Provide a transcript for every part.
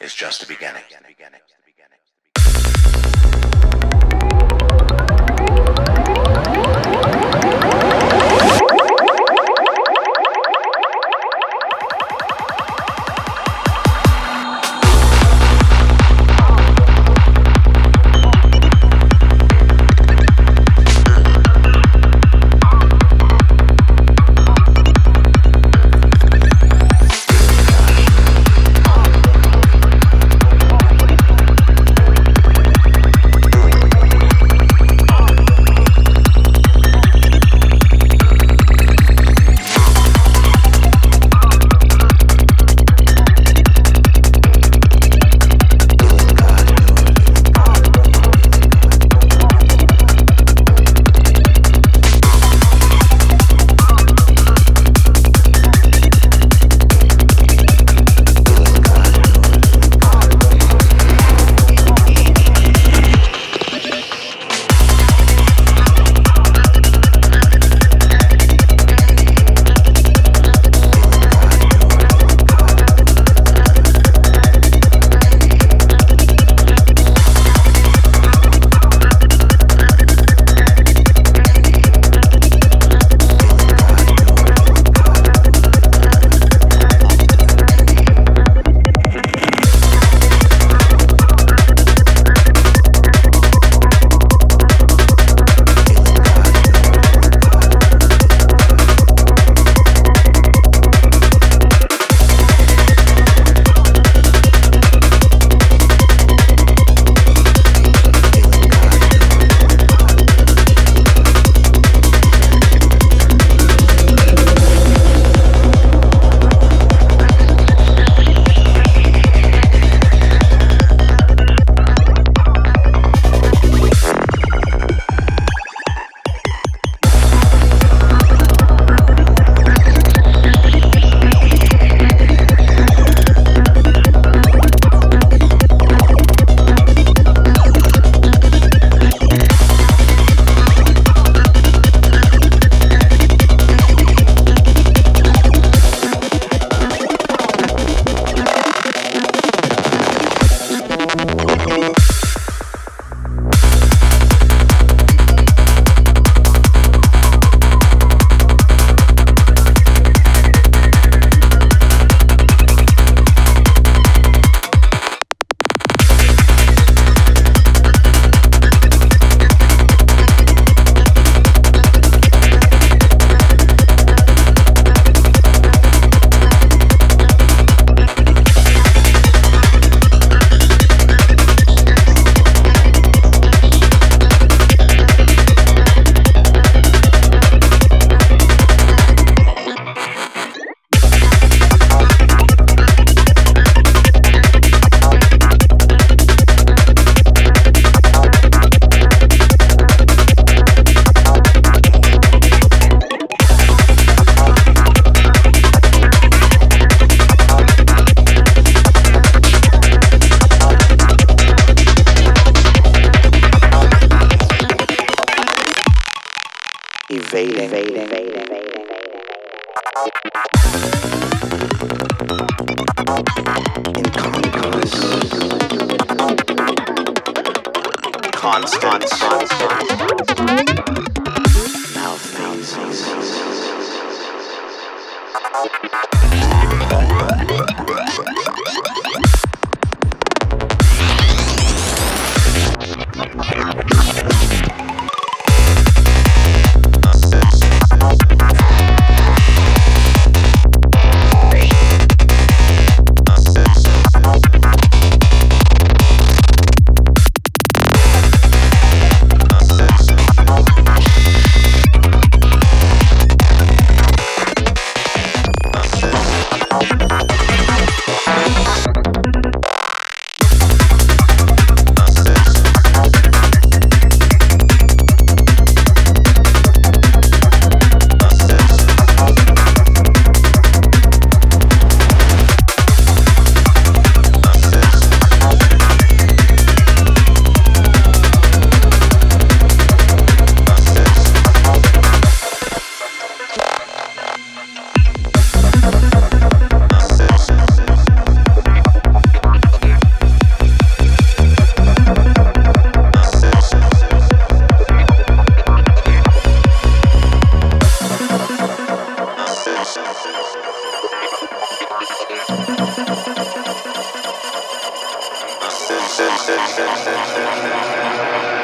is just a beginning. constant. Now things.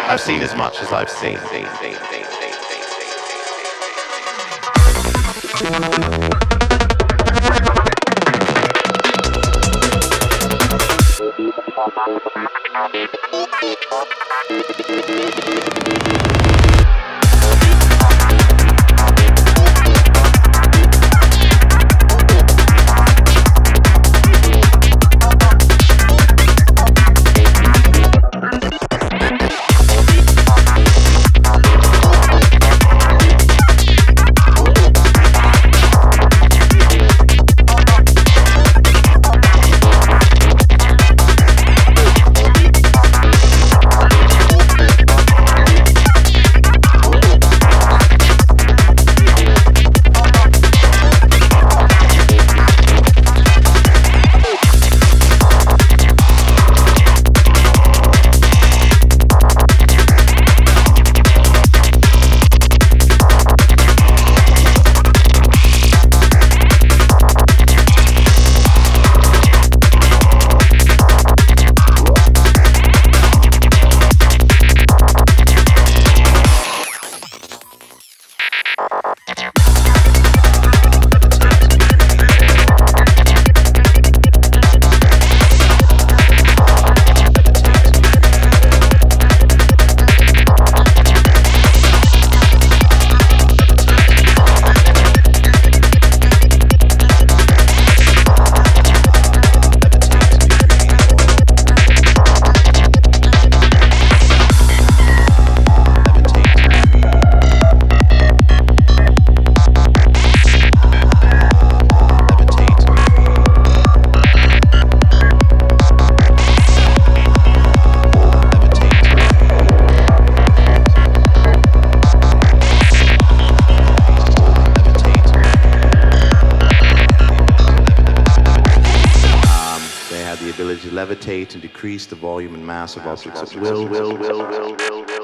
I've seen as much as I've seen. Thank you. To levitate and decrease the volume and mass of objects at will, will, will, will, will.